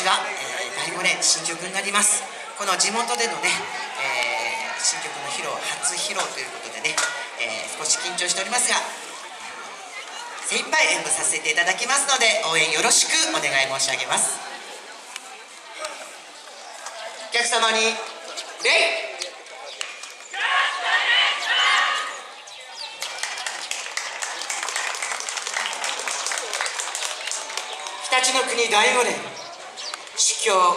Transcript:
年が、えー、第5年新曲になります。この地元でのね、えー、新曲の披露初披露ということでね、えー、少し緊張しておりますが精一杯演舞させていただきますので応援よろしくお願い申し上げます。お客様に礼常陸の国第五年司教